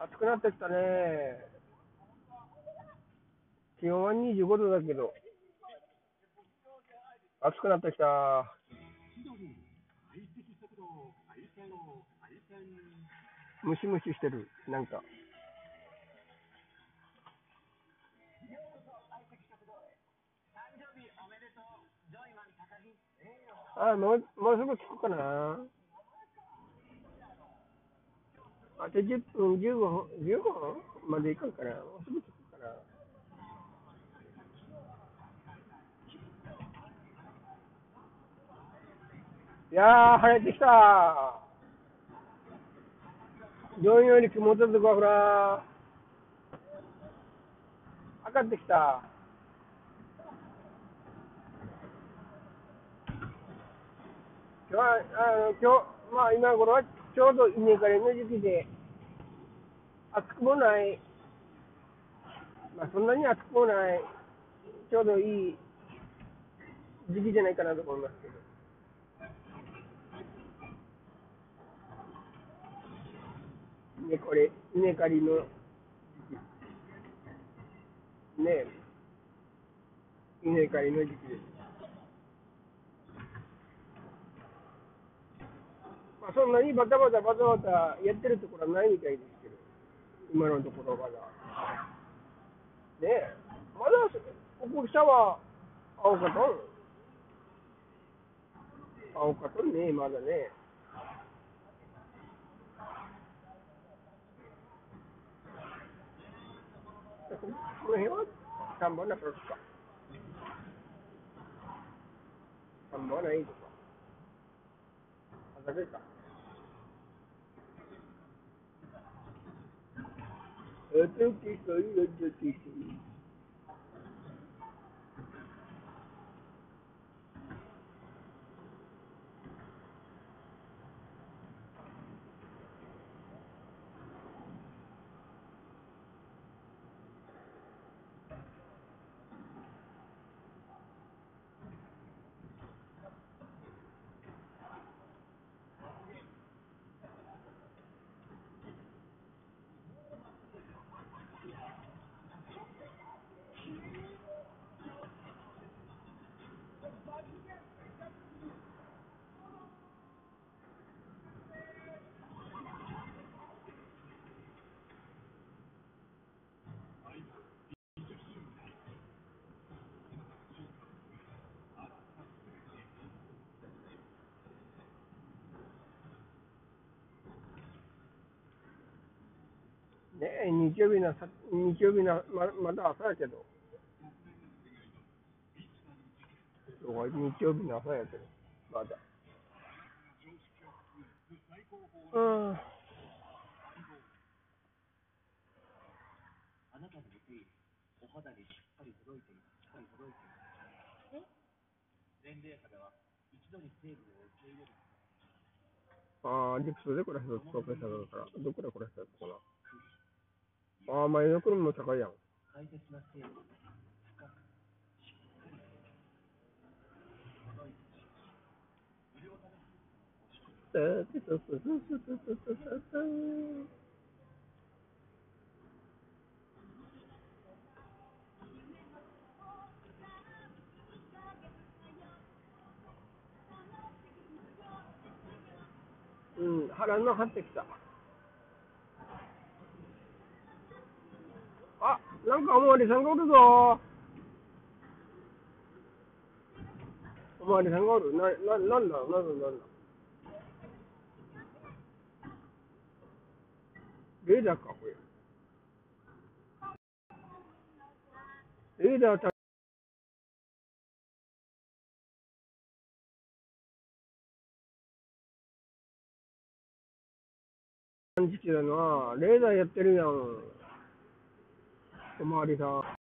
暑くなってきたね。気温は25度だけど、暑くなってきた。ムシムシしてる、なんか。あ、もう、もうすぐ着くかな。あと10分、15分、15分まで行くかな。もうすぐ着くかな。いやー、晴れてきたどんより曇ってるとこほら、上がってきた。今日は、あの、今日、まあ今頃はちょうど稲刈りの時期で、暑くもない、まあそんなに暑くもない、ちょうどいい時期じゃないかなと思いますけど。ね、これ、稲刈りの時期。ね稲刈りの時期です。まあ、そんなにバタバタバタバタやってるところはないみたいですけど、今のところまだ。ねえ、まだ、ここ下は青かとん。青かとんね、まだね。この辺は田んぼなくか。田んぼはないとか。畑か。畑かい、畑かい。ね、日曜日の、日曜日のままだ朝やけど。日曜日の朝やけど、まだ。うん。あなたの手お肌にしっかり届いている、年齢肌は一度に成分を受け入れる。ああ、ディクスでこれ、プロフェッサーだから、どこでこれ、ここな。ああ、前の車も高いやん。うん、腹の張ってきた。あ、なんかおまわりさんがおるぞおまわりさんがおる。な、な、なんだ、なんだ、なんだ？レーダーか、これ。レーダーた時期だな。レーダーやってるやん。おまわりさん。